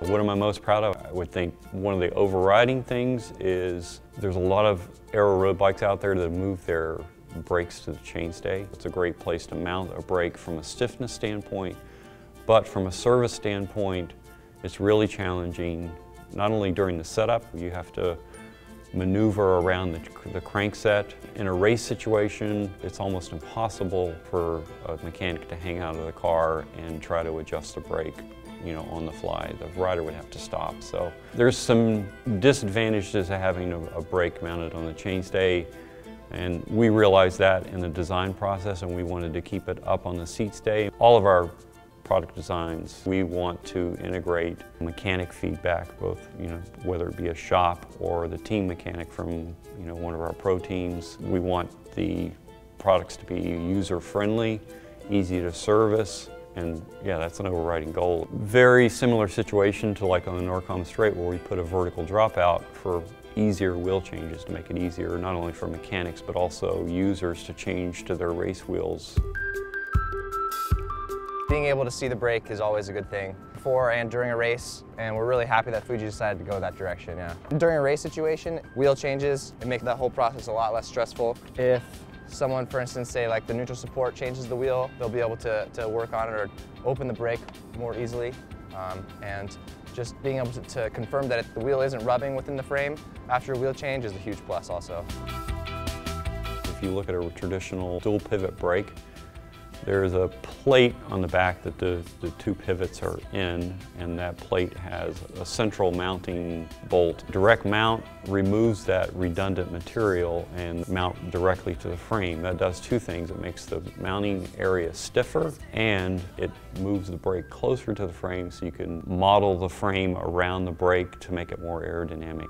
What am I most proud of? I would think one of the overriding things is there's a lot of aero road bikes out there that move their brakes to the chainstay. It's a great place to mount a brake from a stiffness standpoint, but from a service standpoint, it's really challenging. Not only during the setup, you have to maneuver around the, the crankset. In a race situation, it's almost impossible for a mechanic to hang out of the car and try to adjust the brake you know, on the fly. The rider would have to stop. So there's some disadvantages to having a, a brake mounted on the chainstay. And we realized that in the design process and we wanted to keep it up on the seat stay. All of our product designs, we want to integrate mechanic feedback, both, you know, whether it be a shop or the team mechanic from, you know, one of our pro teams. We want the products to be user-friendly, easy to service, and yeah, that's an overriding goal. Very similar situation to like on the Norcom Straight where we put a vertical dropout for easier wheel changes to make it easier not only for mechanics but also users to change to their race wheels. Being able to see the brake is always a good thing before and during a race, and we're really happy that Fuji decided to go that direction, yeah. During a race situation, wheel changes, it make that whole process a lot less stressful. If someone, for instance, say like the neutral support changes the wheel, they'll be able to, to work on it or open the brake more easily. Um, and just being able to, to confirm that the wheel isn't rubbing within the frame after a wheel change is a huge plus also. If you look at a traditional dual pivot brake, there's a plate on the back that the, the two pivots are in, and that plate has a central mounting bolt. Direct mount removes that redundant material and mount directly to the frame. That does two things. It makes the mounting area stiffer and it moves the brake closer to the frame so you can model the frame around the brake to make it more aerodynamic.